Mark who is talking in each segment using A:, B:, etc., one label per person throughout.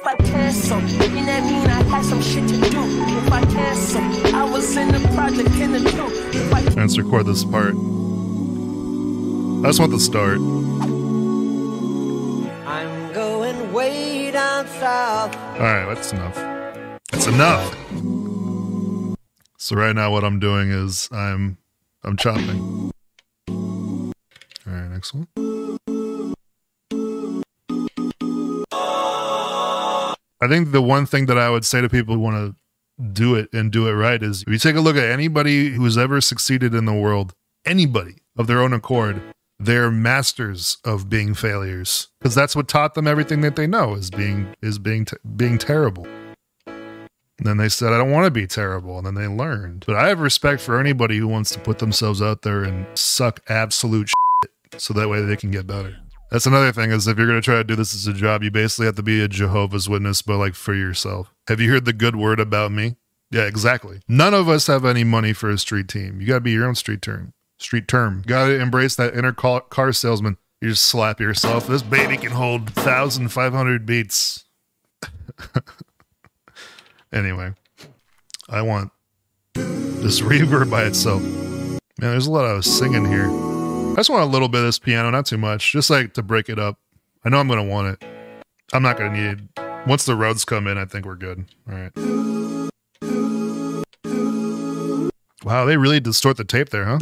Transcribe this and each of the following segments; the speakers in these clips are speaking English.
A: if I cancel. Maybe that mean I had some shit to do. If I cancel, I was in the project in the two. If I
B: Let's record this part. I just want the start.
C: I'm going way down south.
B: Alright, that's enough. That's enough. So right now what I'm doing is I'm I'm chopping. Alright, next one. I think the one thing that I would say to people who want to do it and do it right is if you take a look at anybody who's ever succeeded in the world, anybody of their own accord, they're masters of being failures because that's what taught them everything that they know is being is being being terrible. And then they said, I don't want to be terrible. And then they learned. But I have respect for anybody who wants to put themselves out there and suck absolute shit so that way they can get better. That's another thing is if you're going to try to do this as a job, you basically have to be a Jehovah's Witness, but like for yourself. Have you heard the good word about me? Yeah, exactly. None of us have any money for a street team. You got to be your own street term. Street term. Got to embrace that inner car, car salesman. You just slap yourself. This baby can hold 1,500 beats. anyway, I want this reverb by itself. Man, there's a lot of singing here. I just want a little bit of this piano, not too much, just like to break it up. I know I'm going to want it. I'm not going to need. Once the Rhodes come in, I think we're good. All right. Wow, they really distort the tape there, huh?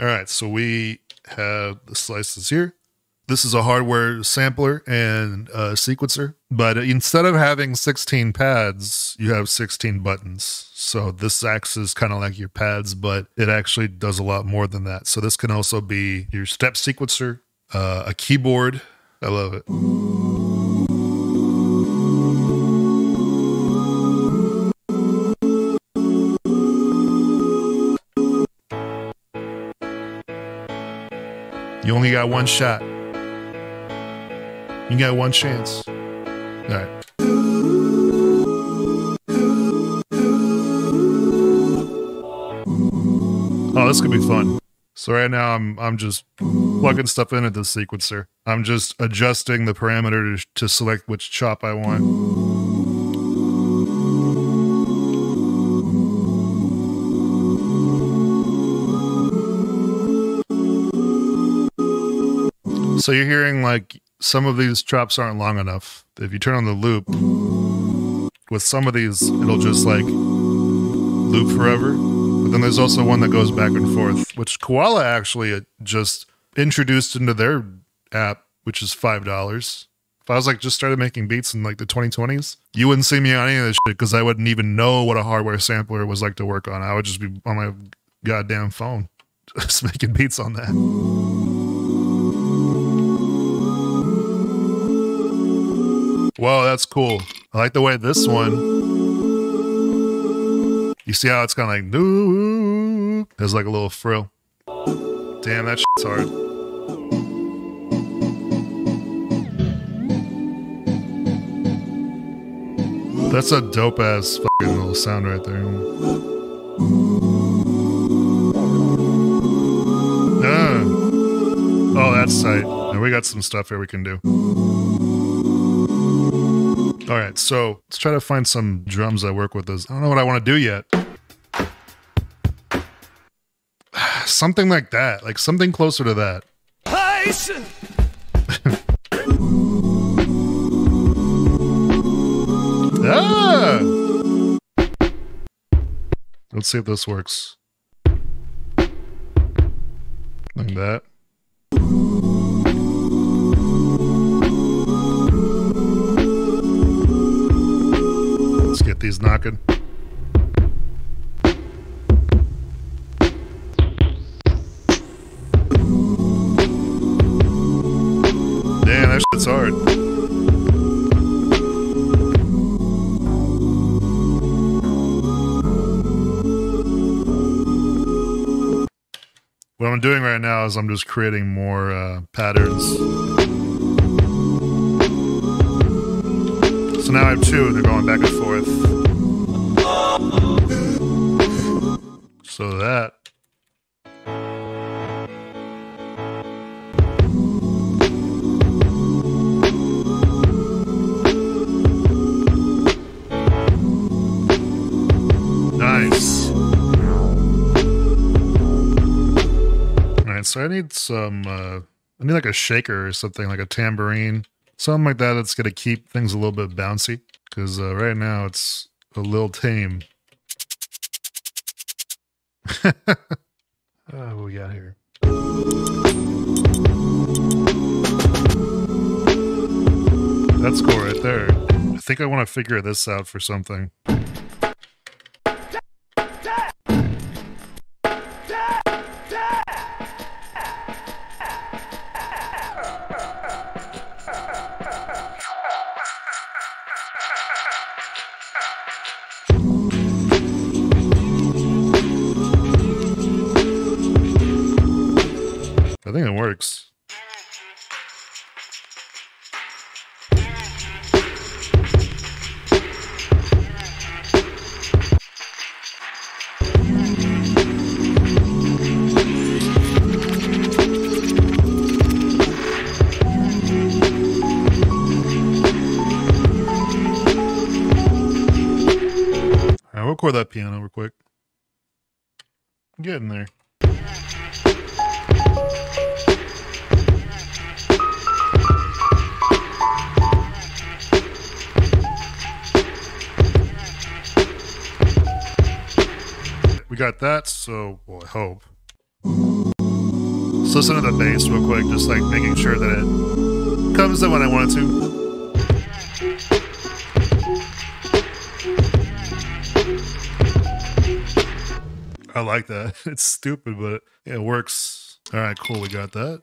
B: All right, so we have the slices here. This is a hardware sampler and sequencer, but instead of having 16 pads, you have 16 buttons. So this acts as kind of like your pads, but it actually does a lot more than that. So this can also be your step sequencer, uh, a keyboard. I love it. You only got one shot. You got one chance. All right. Oh, this could be fun. So right now I'm I'm just plugging stuff in at the sequencer. I'm just adjusting the parameter to, to select which chop I want. So you're hearing like some of these traps aren't long enough. If you turn on the loop, with some of these, it'll just like loop forever. But then there's also one that goes back and forth, which Koala actually uh, just introduced into their app, which is five dollars. If I was like just started making beats in like the 2020s, you wouldn't see me on any of this shit because I wouldn't even know what a hardware sampler was like to work on. I would just be on my goddamn phone, just making beats on that. Whoa, that's cool. I like the way this one. You see how it's kind of like no, there's like a little frill. Damn, that shit's hard. That's a dope ass fucking little sound right there. Ah. Oh, that's tight. Now we got some stuff here we can do. All right, so let's try to find some drums I work with this. I don't know what I want to do yet. something like that, like something closer to that. ah! Let's see if this works. Like that. Let's get these knocking. Damn, that shit's hard. What I'm doing right now is I'm just creating more uh, patterns. So now I have two, and they're going back and forth. So that. Nice. All right, so I need some, uh, I need like a shaker or something, like a tambourine something like that. That's gonna keep things a little bit bouncy. Because uh, right now it's a little tame. uh, what we got here? That's cool right there. I think I want to figure this out for something. Record that piano real quick. Get in there. We got that, so well, I hope. Let's listen to the bass real quick, just like making sure that it comes in when I want it to. I like that. It's stupid, but it works. All right, cool. We got that.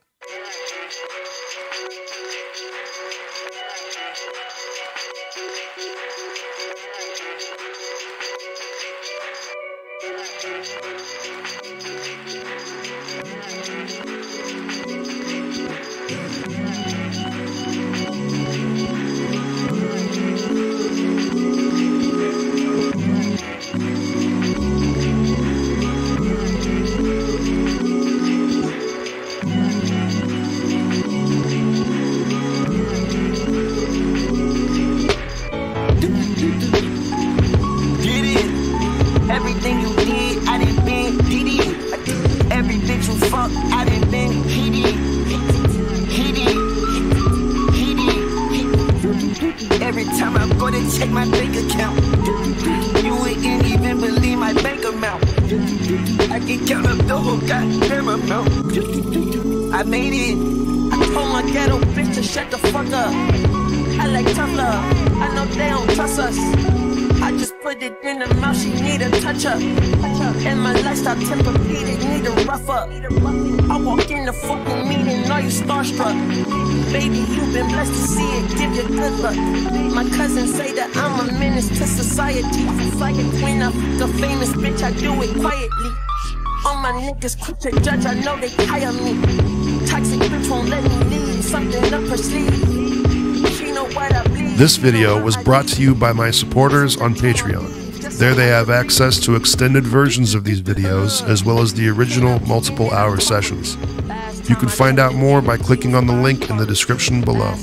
A: Every time I go to check my bank account, you wouldn't even believe my bank amount. I can count up the whole goddamn amount. I made it. I told my ghetto bitch to shut the fuck up. I like tough. I know they don't trust us. Just put it in her mouth, she need a touch up. And my lifestyle Tempur-Pedic need a rough up. I walk in the fucking meeting, are you starstruck? Baby, you've been blessed to see it, give you good luck. My cousins say that I'm a menace to society. When I fuck a famous bitch, I do it quietly. All my niggas quick to judge, I know they hire me. Toxic bitch won't let me leave, something up her sleeve.
D: This video was brought to you by my supporters on Patreon. There they have access to extended versions of these videos, as well as the original multiple hour sessions. You can find out more by clicking on the link in the description below.